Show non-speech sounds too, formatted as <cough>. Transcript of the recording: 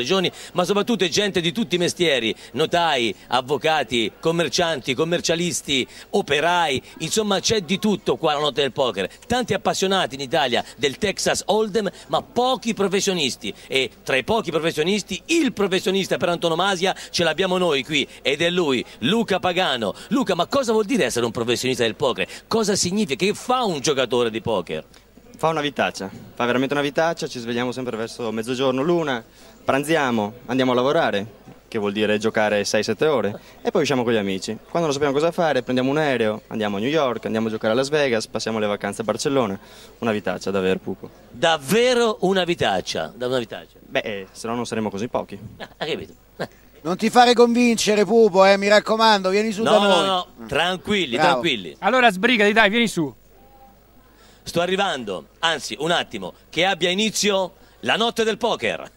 regioni, ma soprattutto è gente di tutti i mestieri, notai, avvocati, commercianti, commercialisti, operai, insomma c'è di tutto qua alla notte del poker. Tanti appassionati in Italia del Texas Hold'em, ma pochi professionisti e tra i pochi professionisti il professionista per antonomasia ce l'abbiamo noi qui ed è lui, Luca Pagano. Luca, ma cosa vuol dire essere un professionista del poker? Cosa significa? Che fa un giocatore di poker? Fa una vitaccia, fa veramente una vitaccia, ci svegliamo sempre verso mezzogiorno, l'una, pranziamo, andiamo a lavorare, che vuol dire giocare 6-7 ore, e poi usciamo con gli amici. Quando non sappiamo cosa fare, prendiamo un aereo, andiamo a New York, andiamo a giocare a Las Vegas, passiamo le vacanze a Barcellona. Una vitaccia, davvero, Pupo. Davvero una vitaccia? Da una vitaccia? Beh, eh, se no non saremo così pochi. <laughs> Ah, hai capito? <laughs> Non ti fare convincere, Pupo, eh, mi raccomando, vieni su No, da no, noi. no, tranquilli, Bravo. tranquilli. Allora sbrigati, dai, vieni su. Sto arrivando, anzi, un attimo, che abbia inizio la notte del poker.